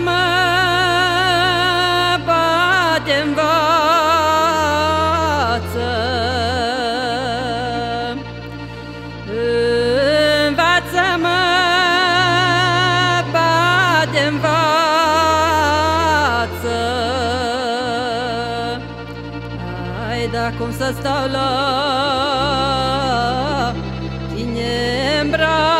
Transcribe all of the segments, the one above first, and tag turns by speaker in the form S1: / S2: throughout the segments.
S1: Învață-mă, bate învață. Învață-mă, bate învață. Ai da cum să stau la tine în să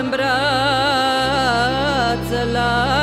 S1: stau în brață la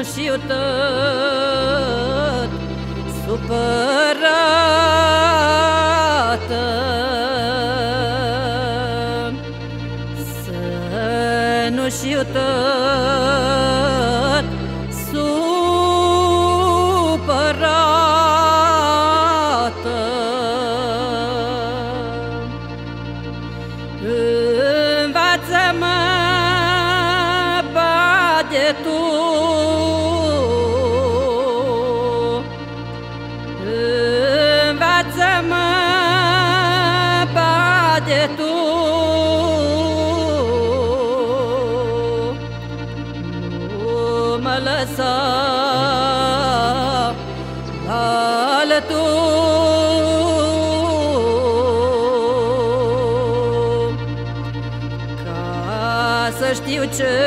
S1: nu știu tot supărată. Să nu știu tot supărată. Învață-mă, bate tu lăsa al tău Ca să știu ce-i